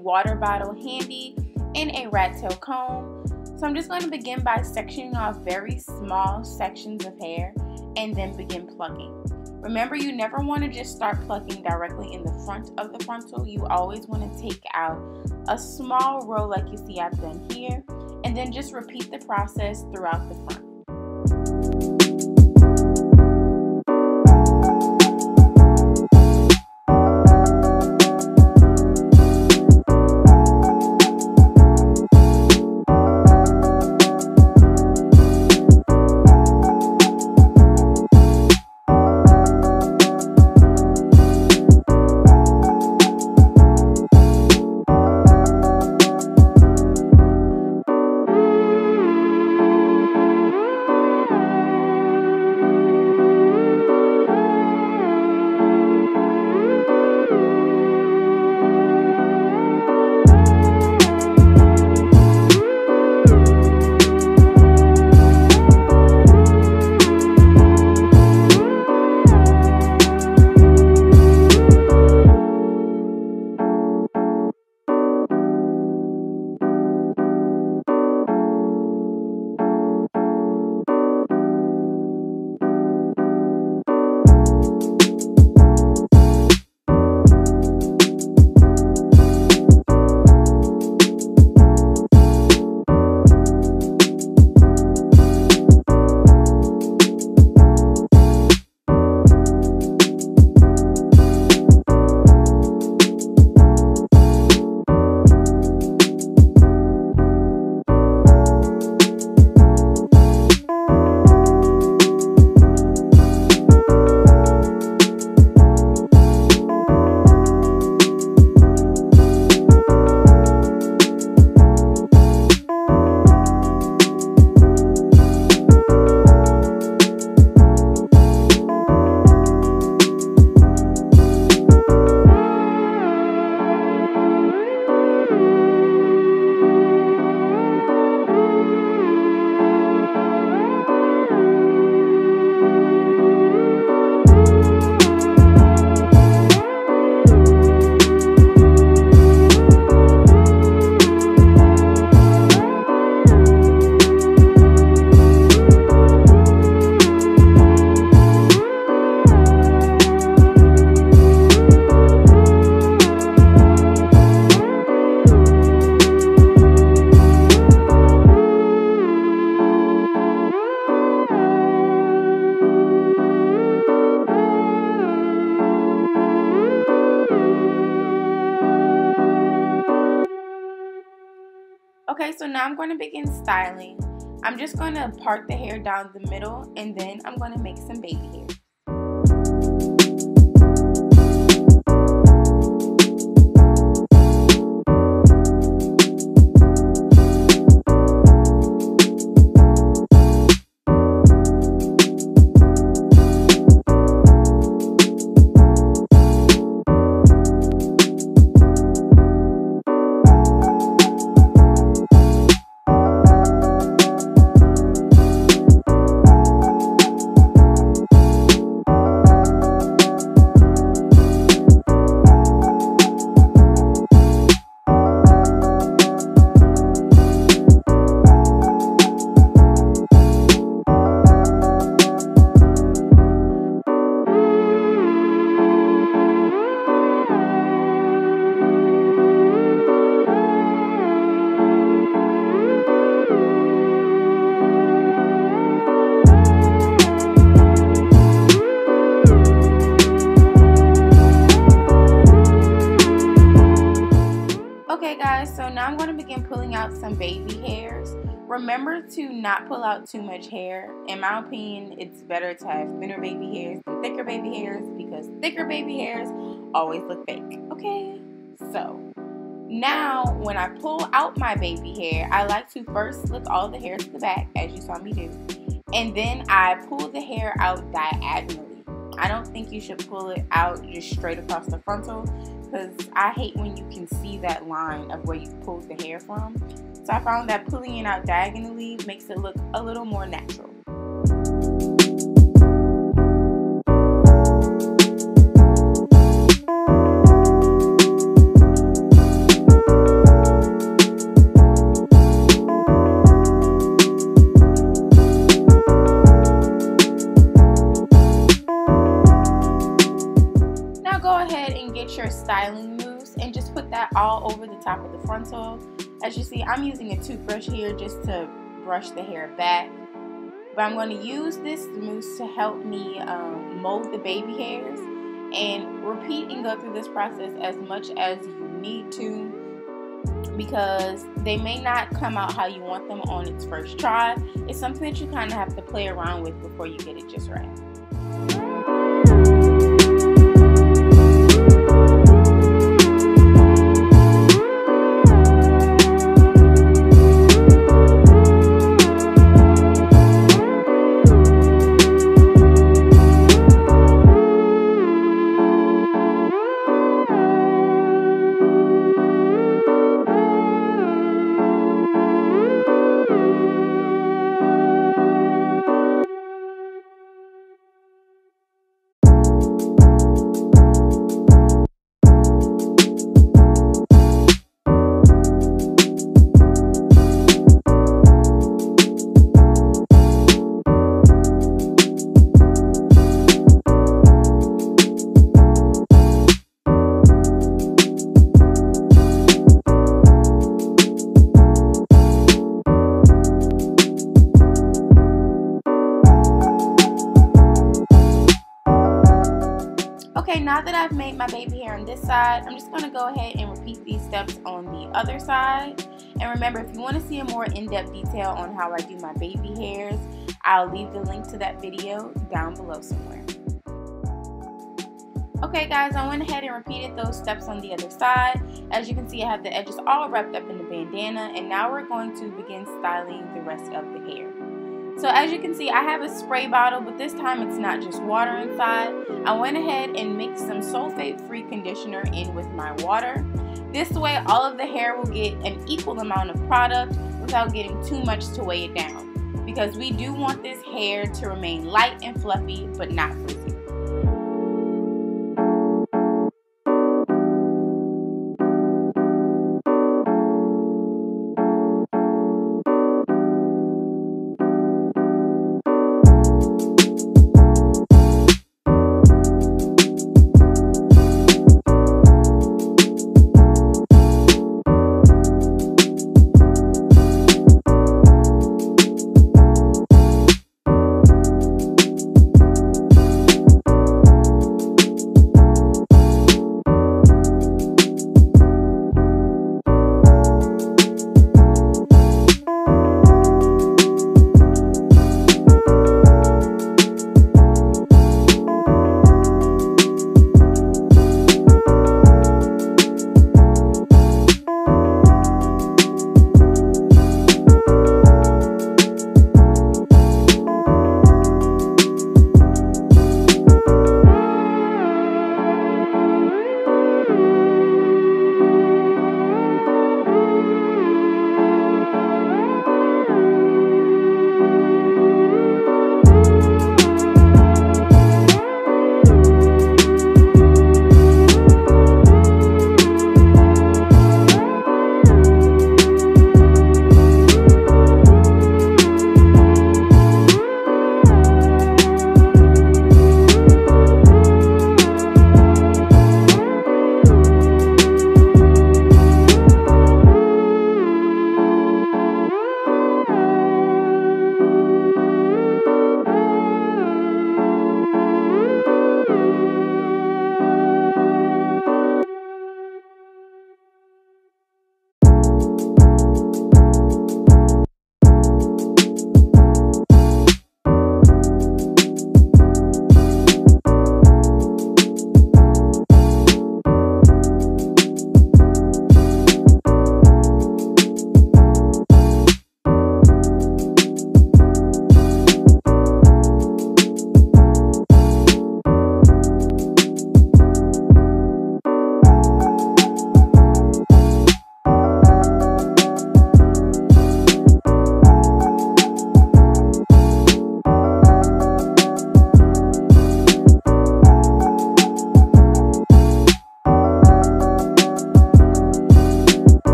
water bottle handy and a rat tail comb. So I'm just going to begin by sectioning off very small sections of hair and then begin plucking. Remember, you never want to just start plucking directly in the front of the frontal. You always want to take out a small row like you see I've done here and then just repeat the process throughout the front. Going to begin styling. I'm just going to part the hair down the middle and then I'm going to make some baby hair. Remember to not pull out too much hair. In my opinion, it's better to have thinner baby hairs than thicker baby hairs because thicker baby hairs always look fake. Okay, so now when I pull out my baby hair, I like to first slip all the hair to the back as you saw me do. And then I pull the hair out diagonally. I don't think you should pull it out just straight across the frontal because I hate when you can see that line of where you pulled the hair from. So I found that pulling it out diagonally makes it look a little more natural. I'm using a toothbrush here just to brush the hair back. But I'm going to use this mousse to help me um, mold the baby hairs and repeat and go through this process as much as you need to because they may not come out how you want them on its first try. It's something that you kind of have to play around with before you get it just right. Okay, now that I've made my baby hair on this side, I'm just going to go ahead and repeat these steps on the other side. And remember, if you want to see a more in-depth detail on how I do my baby hairs, I'll leave the link to that video down below somewhere. Okay guys, I went ahead and repeated those steps on the other side. As you can see, I have the edges all wrapped up in the bandana, and now we're going to begin styling the rest of the hair. So as you can see, I have a spray bottle, but this time it's not just water inside. I went ahead and mixed some sulfate-free conditioner in with my water. This way, all of the hair will get an equal amount of product without getting too much to weigh it down. Because we do want this hair to remain light and fluffy, but not frizzy.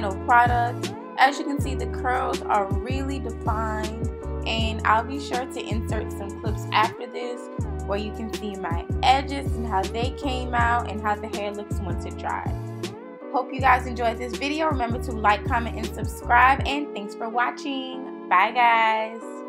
No product. As you can see, the curls are really defined and I'll be sure to insert some clips after this where you can see my edges and how they came out and how the hair looks once it dries. Hope you guys enjoyed this video. Remember to like, comment, and subscribe. And thanks for watching. Bye, guys.